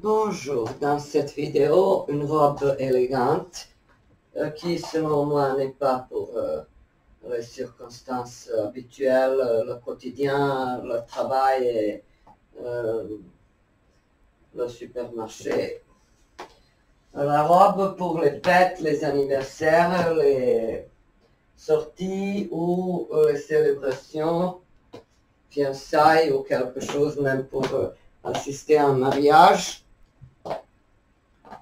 Bonjour, dans cette vidéo, une robe élégante euh, qui selon moi n'est pas pour euh, les circonstances habituelles, euh, le quotidien, le travail et le supermarché. La robe pour les fêtes, les anniversaires, les sorties ou les célébrations, fiançailles ou quelque chose même pour assister à un mariage.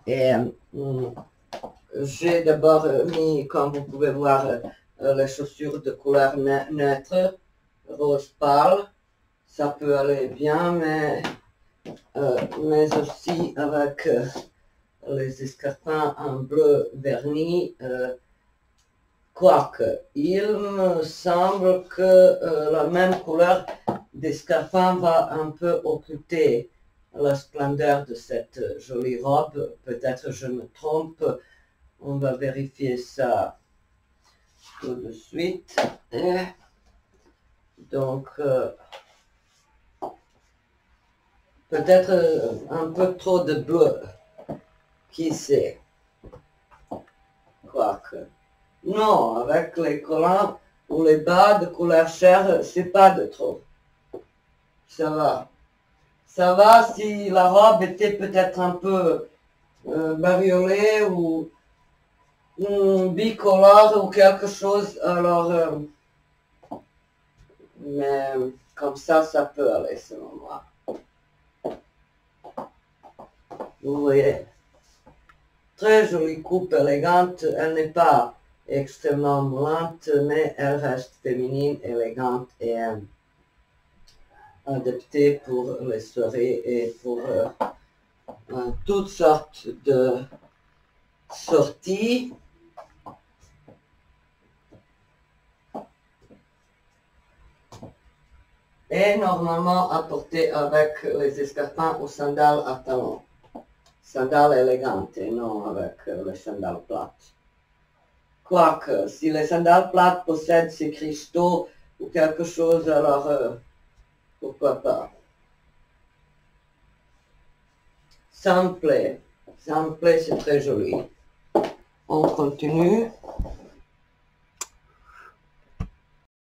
Et euh, j'ai d'abord mis, comme vous pouvez voir, euh, les chaussures de couleur neutre, rose pâle. Ça peut aller bien, mais, euh, mais aussi avec les escarpins en bleu verni. Quoique, il me semble que la même couleur d'escarpin va un peu occulter la splendeur de cette jolie robe. Peut-être je me trompe. On va vérifier ça tout de suite. donc, euh, peut-être un peu trop de bleu. Qui sait? Quoique. Non, avec les collants ou les bas de couleur chair, c'est pas de trop. Ça va. Ça va si la robe était peut-être un peu euh, bariolée ou, bicolore ou quelque chose, alors... Euh, mais comme ça, ça peut aller selon moi. Vous voyez? Très jolie coupe élégante. Elle n'est pas extrêmement moulante, mais elle reste féminine, élégante et... Euh, adapté pour les soirées et pour euh, euh, toutes sortes de sorties. Et normalement apporté avec les escarpins ou sandales à talons. Sandales élégantes et non avec euh, les sandales plates. Quoique, si les sandales plates possèdent ces cristaux ou quelque chose, alors pourquoi pas. Ça me plaît. Ça me plaît, c'est très joli. On continue.